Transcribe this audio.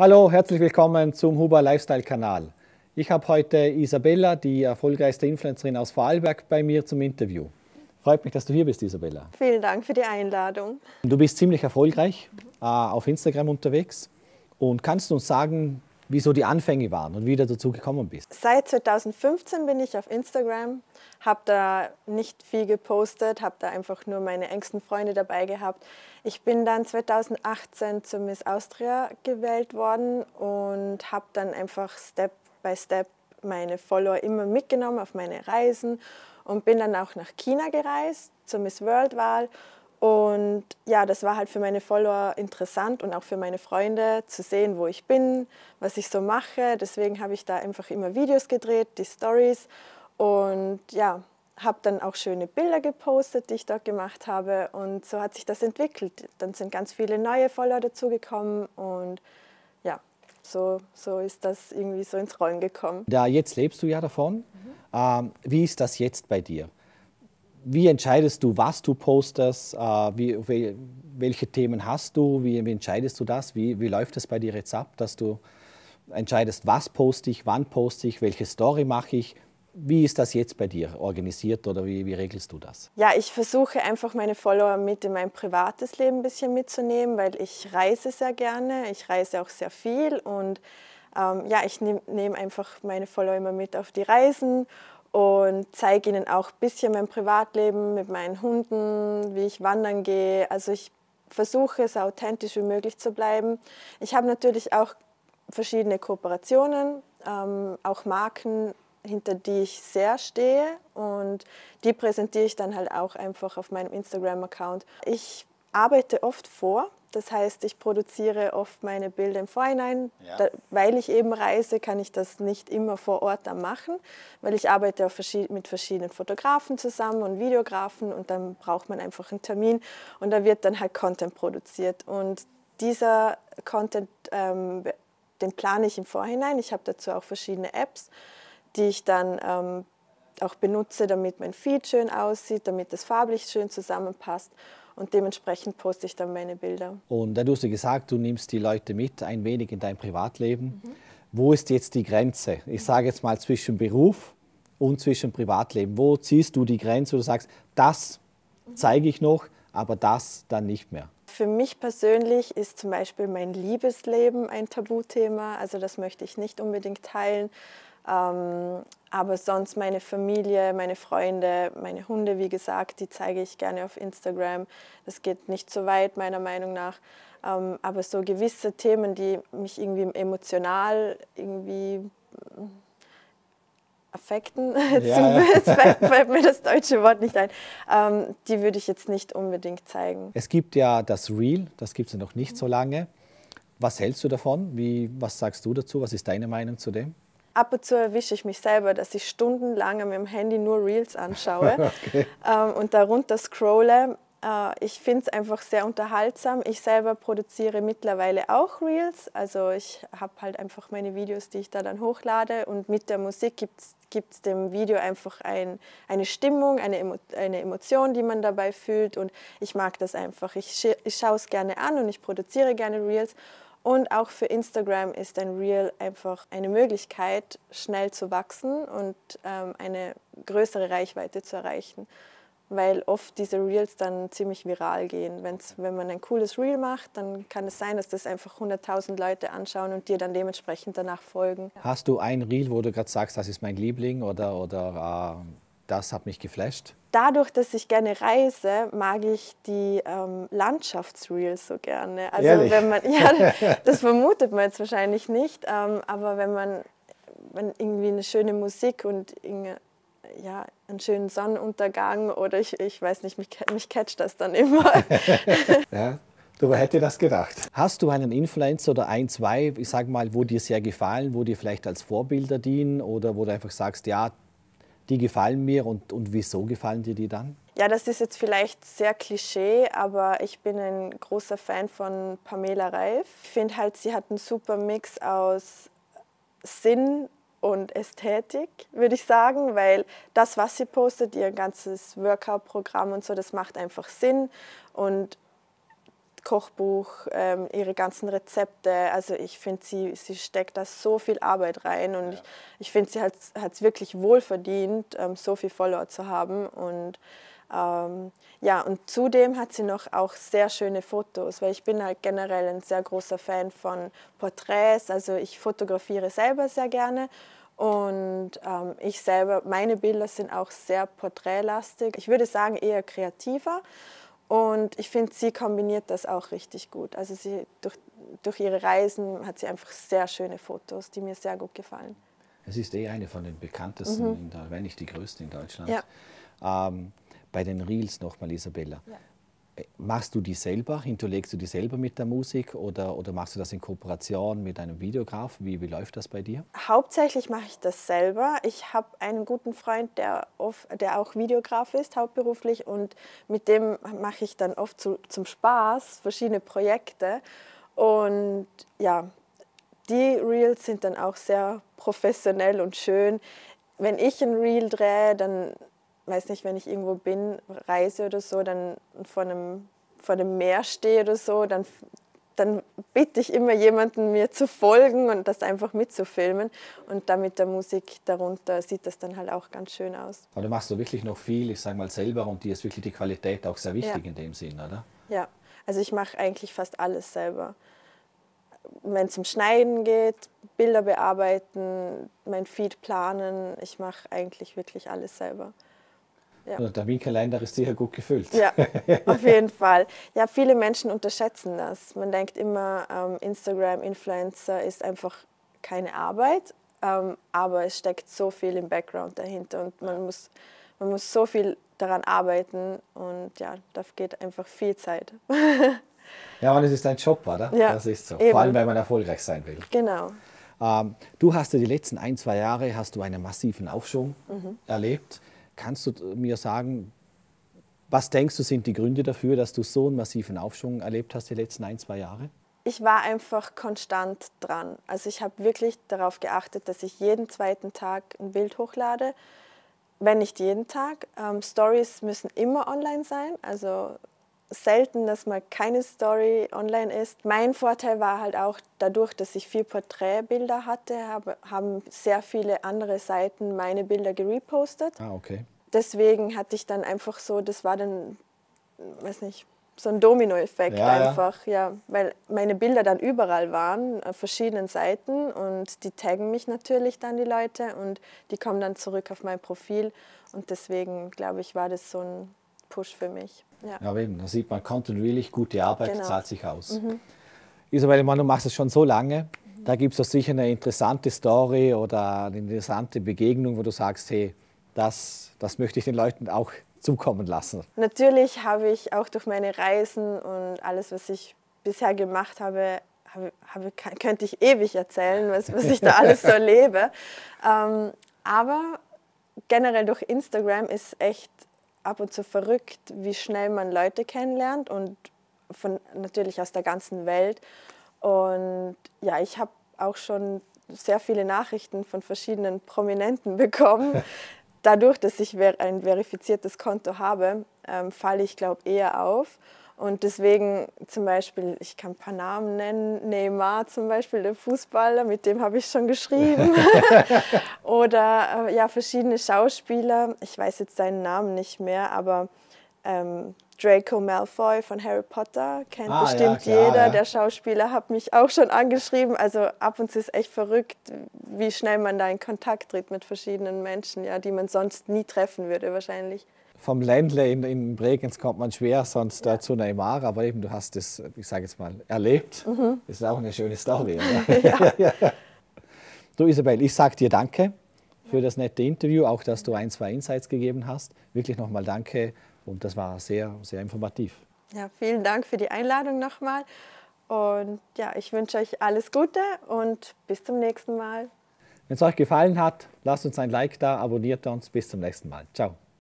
Hallo, herzlich willkommen zum Huber Lifestyle Kanal. Ich habe heute Isabella, die erfolgreichste Influencerin aus Vorarlberg, bei mir zum Interview. Freut mich, dass du hier bist, Isabella. Vielen Dank für die Einladung. Du bist ziemlich erfolgreich äh, auf Instagram unterwegs und kannst uns sagen, wieso die Anfänge waren und wie du dazu gekommen bist. Seit 2015 bin ich auf Instagram, habe da nicht viel gepostet, habe da einfach nur meine engsten Freunde dabei gehabt. Ich bin dann 2018 zur Miss Austria gewählt worden und habe dann einfach Step by Step meine Follower immer mitgenommen auf meine Reisen und bin dann auch nach China gereist zur Miss World Wahl und ja, das war halt für meine Follower interessant und auch für meine Freunde zu sehen, wo ich bin, was ich so mache. Deswegen habe ich da einfach immer Videos gedreht, die Stories und ja, habe dann auch schöne Bilder gepostet, die ich dort gemacht habe und so hat sich das entwickelt. Dann sind ganz viele neue Follower dazugekommen und ja, so, so ist das irgendwie so ins Rollen gekommen. Ja, jetzt lebst du ja davon. Mhm. Ähm, wie ist das jetzt bei dir? Wie entscheidest du, was du postest? Äh, wie, welche Themen hast du? Wie, wie entscheidest du das? Wie, wie läuft es bei dir jetzt ab, dass du entscheidest, was poste ich, wann poste ich, welche Story mache ich? Wie ist das jetzt bei dir organisiert oder wie, wie regelst du das? Ja, ich versuche einfach meine Follower mit in mein privates Leben ein bisschen mitzunehmen, weil ich reise sehr gerne, ich reise auch sehr viel und ähm, ja, ich nehme nehm einfach meine Follower immer mit auf die Reisen und zeige ihnen auch ein bisschen mein Privatleben mit meinen Hunden, wie ich wandern gehe. Also ich versuche so authentisch wie möglich zu bleiben. Ich habe natürlich auch verschiedene Kooperationen, ähm, auch Marken, hinter die ich sehr stehe und die präsentiere ich dann halt auch einfach auf meinem Instagram-Account. Ich arbeite oft vor, das heißt, ich produziere oft meine Bilder im Vorhinein. Ja. Da, weil ich eben reise, kann ich das nicht immer vor Ort dann machen, weil ich arbeite auch verschied mit verschiedenen Fotografen zusammen und Videografen und dann braucht man einfach einen Termin und da wird dann halt Content produziert. Und dieser Content, ähm, den plane ich im Vorhinein. Ich habe dazu auch verschiedene Apps, die ich dann ähm, auch benutze, damit mein Feed schön aussieht, damit das farblich schön zusammenpasst und dementsprechend poste ich dann meine Bilder. Und da du hast ja gesagt, du nimmst die Leute mit ein wenig in dein Privatleben. Mhm. Wo ist jetzt die Grenze? Ich sage jetzt mal zwischen Beruf und zwischen Privatleben. Wo ziehst du die Grenze, wo du sagst, das zeige ich noch, aber das dann nicht mehr? Für mich persönlich ist zum Beispiel mein Liebesleben ein Tabuthema. Also das möchte ich nicht unbedingt teilen. Ähm, aber sonst meine Familie, meine Freunde, meine Hunde, wie gesagt, die zeige ich gerne auf Instagram. Das geht nicht so weit, meiner Meinung nach. Ähm, aber so gewisse Themen, die mich irgendwie emotional irgendwie mm, affekten, ja, jetzt fällt, mir das deutsche Wort nicht ein, ähm, die würde ich jetzt nicht unbedingt zeigen. Es gibt ja das Reel, das gibt es ja noch nicht so lange. Was hältst du davon? Wie, was sagst du dazu? Was ist deine Meinung zu dem? Ab und zu erwische ich mich selber, dass ich stundenlang mit dem Handy nur Reels anschaue okay. ähm, und darunter scrolle. Äh, ich finde es einfach sehr unterhaltsam. Ich selber produziere mittlerweile auch Reels. Also ich habe halt einfach meine Videos, die ich da dann hochlade und mit der Musik gibt es dem Video einfach ein, eine Stimmung, eine, Emo, eine Emotion, die man dabei fühlt und ich mag das einfach. Ich, ich schaue es gerne an und ich produziere gerne Reels und auch für Instagram ist ein Reel einfach eine Möglichkeit, schnell zu wachsen und ähm, eine größere Reichweite zu erreichen. Weil oft diese Reels dann ziemlich viral gehen. Wenn's, wenn man ein cooles Reel macht, dann kann es sein, dass das einfach 100.000 Leute anschauen und dir dann dementsprechend danach folgen. Hast du ein Reel, wo du gerade sagst, das ist mein Liebling oder, oder äh das hat mich geflasht. Dadurch, dass ich gerne reise, mag ich die ähm, Landschaftsreels so gerne. Also Ehrlich? wenn man, ja, das vermutet man jetzt wahrscheinlich nicht, ähm, aber wenn man wenn irgendwie eine schöne Musik und ja, einen schönen Sonnenuntergang oder ich, ich weiß nicht, mich, mich catcht das dann immer. ja, du hätte das gedacht. Hast du einen Influencer oder ein, zwei, ich sage mal, wo dir sehr gefallen, wo dir vielleicht als Vorbilder dienen oder wo du einfach sagst, ja, die gefallen mir und, und wieso gefallen dir die dann? Ja, das ist jetzt vielleicht sehr Klischee, aber ich bin ein großer Fan von Pamela Reif. Ich finde halt, sie hat einen super Mix aus Sinn und Ästhetik, würde ich sagen, weil das, was sie postet, ihr ganzes Workout-Programm und so, das macht einfach Sinn und Kochbuch, ähm, ihre ganzen Rezepte. Also ich finde, sie, sie steckt da so viel Arbeit rein und ja. ich, ich finde, sie hat es wirklich wohl verdient, ähm, so viel Follower zu haben. Und ähm, ja, und zudem hat sie noch auch sehr schöne Fotos, weil ich bin halt generell ein sehr großer Fan von Porträts. Also ich fotografiere selber sehr gerne und ähm, ich selber, meine Bilder sind auch sehr porträtlastig. Ich würde sagen eher kreativer. Und ich finde, sie kombiniert das auch richtig gut. Also sie, durch, durch ihre Reisen hat sie einfach sehr schöne Fotos, die mir sehr gut gefallen. Es ist eh eine von den bekanntesten, mhm. der, wenn nicht die größte in Deutschland. Ja. Ähm, bei den Reels nochmal, Isabella. Ja. Machst du die selber? Hinterlegst du die selber mit der Musik oder, oder machst du das in Kooperation mit einem Videograf? Wie, wie läuft das bei dir? Hauptsächlich mache ich das selber. Ich habe einen guten Freund, der, oft, der auch Videograf ist, hauptberuflich, und mit dem mache ich dann oft zu, zum Spaß verschiedene Projekte. Und ja, die Reels sind dann auch sehr professionell und schön. Wenn ich ein Reel drehe, dann weiß nicht, wenn ich irgendwo bin, reise oder so, dann vor einem, vor einem Meer stehe oder so, dann, dann bitte ich immer jemanden, mir zu folgen und das einfach mitzufilmen. Und dann mit der Musik darunter sieht das dann halt auch ganz schön aus. Aber du machst du wirklich noch viel, ich sage mal selber, und dir ist wirklich die Qualität auch sehr wichtig ja. in dem Sinn, oder? Ja, also ich mache eigentlich fast alles selber. Wenn es um Schneiden geht, Bilder bearbeiten, mein Feed planen, ich mache eigentlich wirklich alles selber. Ja. Der Winkelkalender ist sicher gut gefüllt. Ja, auf jeden Fall. Ja, viele Menschen unterschätzen das. Man denkt immer, ähm, Instagram-Influencer ist einfach keine Arbeit, ähm, aber es steckt so viel im Background dahinter und man muss, man muss so viel daran arbeiten und ja, da geht einfach viel Zeit. ja, und es ist ein Job, oder? Ja, das ist so. Eben. Vor allem, wenn man erfolgreich sein will. Genau. Ähm, du hast ja die letzten ein, zwei Jahre hast du einen massiven Aufschwung mhm. erlebt. Kannst du mir sagen, was denkst du sind die Gründe dafür, dass du so einen massiven Aufschwung erlebt hast die letzten ein, zwei Jahre? Ich war einfach konstant dran. Also ich habe wirklich darauf geachtet, dass ich jeden zweiten Tag ein Bild hochlade, wenn nicht jeden Tag. Ähm, Stories müssen immer online sein, also selten, dass mal keine Story online ist. Mein Vorteil war halt auch dadurch, dass ich viel Porträtbilder hatte, habe, haben sehr viele andere Seiten meine Bilder gerepostet. Ah, okay. Deswegen hatte ich dann einfach so, das war dann, weiß nicht, so ein Dominoeffekt ja, einfach, ja. ja, weil meine Bilder dann überall waren, auf verschiedenen Seiten und die taggen mich natürlich dann die Leute und die kommen dann zurück auf mein Profil und deswegen glaube ich, war das so ein Push für mich. Ja, ja eben, da sieht man kontinuierlich, gute Arbeit genau. zahlt sich aus. Mhm. Isabel, du machst es schon so lange, da gibt es sicher eine interessante Story oder eine interessante Begegnung, wo du sagst, hey, das, das möchte ich den Leuten auch zukommen lassen. Natürlich habe ich auch durch meine Reisen und alles, was ich bisher gemacht habe, habe, habe, könnte ich ewig erzählen, was, was ich da alles so erlebe. Ähm, aber generell durch Instagram ist echt ab und zu verrückt, wie schnell man Leute kennenlernt und von, natürlich aus der ganzen Welt. Und ja, ich habe auch schon sehr viele Nachrichten von verschiedenen Prominenten bekommen. Dadurch, dass ich ein verifiziertes Konto habe, ähm, falle ich, glaube eher auf. Und deswegen zum Beispiel, ich kann ein paar Namen nennen, Neymar zum Beispiel, der Fußballer, mit dem habe ich schon geschrieben. Oder äh, ja, verschiedene Schauspieler, ich weiß jetzt seinen Namen nicht mehr, aber ähm, Draco Malfoy von Harry Potter kennt ah, bestimmt ja, klar, jeder. Ja. Der Schauspieler hat mich auch schon angeschrieben. Also ab und zu ist echt verrückt, wie schnell man da in Kontakt tritt mit verschiedenen Menschen, ja, die man sonst nie treffen würde wahrscheinlich vom Ländle in, in Bregenz kommt man schwer sonst ja. zu Neymar, aber eben du hast das, ich sage jetzt mal, erlebt. Mhm. Das ist auch eine schöne Story. ja. ja. Du Isabel, ich sage dir danke für das nette Interview, auch dass du ein, zwei Insights gegeben hast. Wirklich nochmal danke und das war sehr, sehr informativ. Ja, vielen Dank für die Einladung nochmal und ja, ich wünsche euch alles Gute und bis zum nächsten Mal. Wenn es euch gefallen hat, lasst uns ein Like da, abonniert uns. Bis zum nächsten Mal. Ciao.